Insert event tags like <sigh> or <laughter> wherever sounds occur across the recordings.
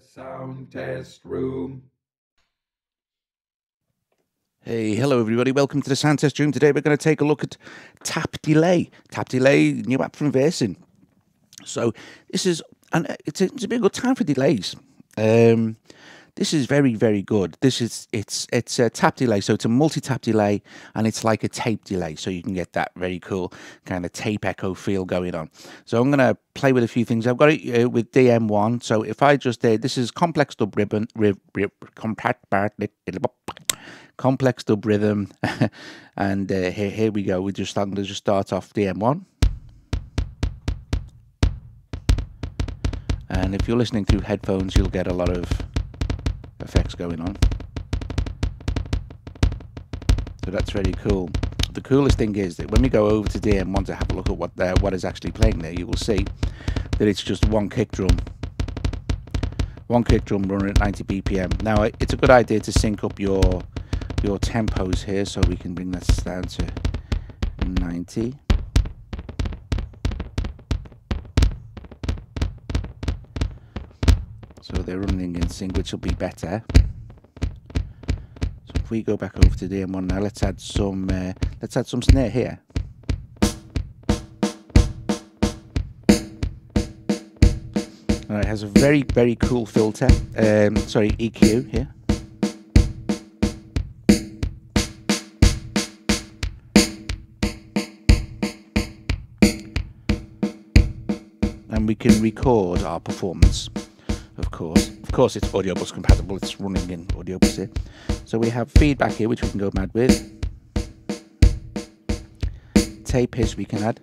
Sound test room. Hey, hello everybody. Welcome to the sound test room. Today we're going to take a look at Tap Delay. Tap Delay, new app from VirSyn. So this is, and it's a, it's a good time for delays. Um, this is very, very good. This is it's it's a tap delay, so it's a multi-tap delay, and it's like a tape delay, so you can get that very cool kind of tape echo feel going on. So I'm gonna play with a few things. I've got it uh, with DM1. So if I just uh, this is complex dub ribbon, rib, rib, compact, complex dub rhythm, <laughs> and uh, here here we go. We're just gonna just start off DM1. And if you're listening through headphones, you'll get a lot of effects going on. So that's really cool. The coolest thing is that when we go over to DM1 to have a look at what what is actually playing there, you will see that it's just one kick drum. One kick drum running at 90 BPM. Now it's a good idea to sync up your your tempos here so we can bring this down to 90. So they're running in sync, which will be better. So if we go back over to DM1 now, let's add some uh, let's add some snare here. it has a very very cool filter. Um, sorry, EQ here. and we can record our performance of course. Of course, it's Audiobus compatible, it's running in Audiobus here. So we have feedback here, which we can go mad with. Tape hiss we can add.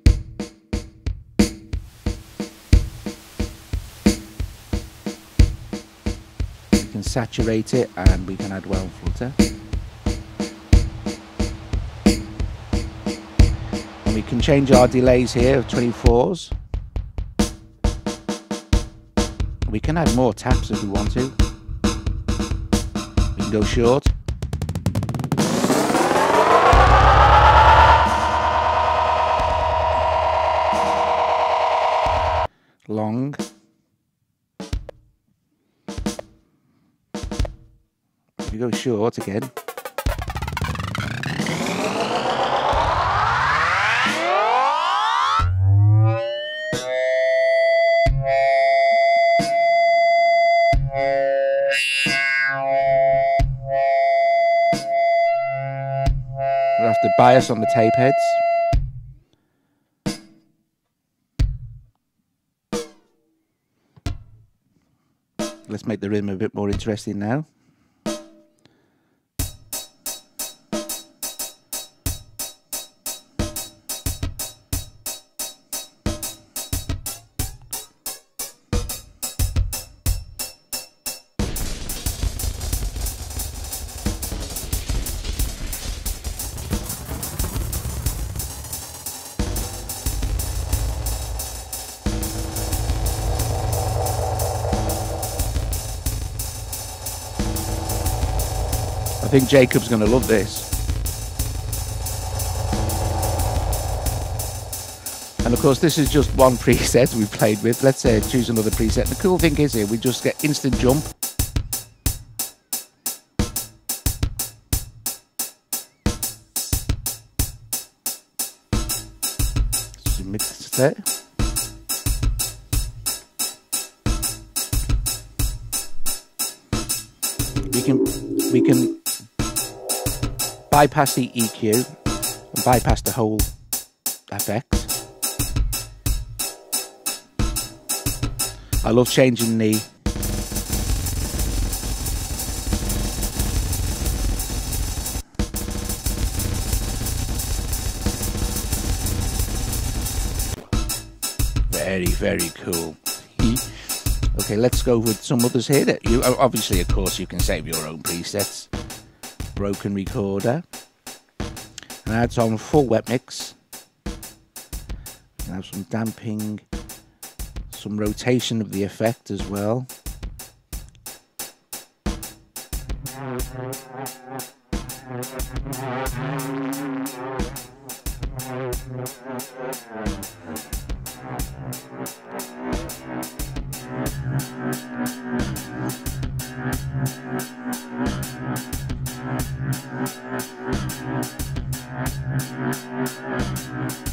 We can saturate it and we can add well filter. And we can change our delays here of 24s. We can add more taps if we want to. We can go short. Long. You go short again. Bias on the tape heads. Let's make the rhythm a bit more interesting now. Think Jacob's going to love this. And of course, this is just one <laughs> preset we played with. Let's uh, choose another preset. The cool thing is here, we just get instant jump. Mix. We can we can bypass the EQ and bypass the whole effect. I love changing the very very cool okay let's go with some others here that you obviously of course you can save your own presets broken recorder. And add on full wet mix. Have some damping some rotation of the effect as well Thank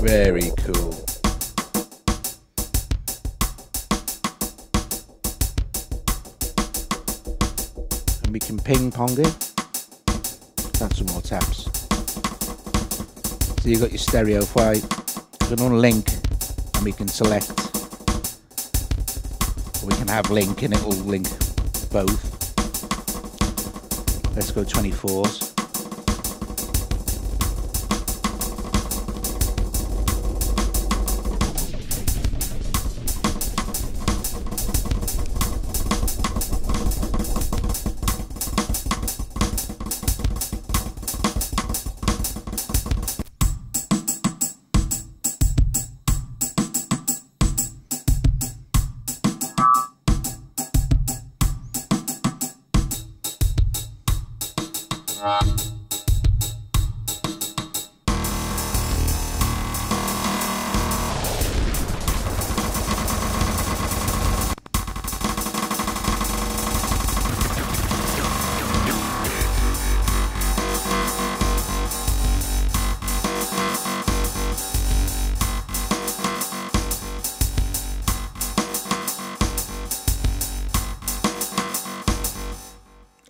Very cool. And we can ping pong it. That's some more taps. So you've got your stereo file. You can unlink and we can select. We can have link and it will link both. Let's go 24s.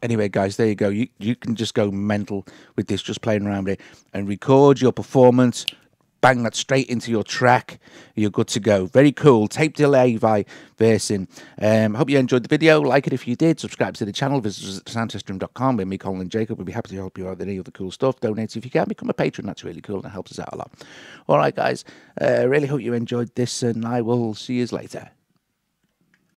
Anyway, guys, there you go. You you can just go mental with this, just playing around with it, and record your performance. Bang that straight into your track. You're good to go. Very cool. Tape delay by VirSyn. Um, hope you enjoyed the video. Like it if you did. Subscribe to the channel. Visit us at soundtestroom.com with me, Colin Jacob. We'll be happy to help you out with any of the cool stuff. Donate if you can. Become a patron. That's really cool it helps us out a lot. All right, guys. Uh, really hope you enjoyed this, and I will see you later.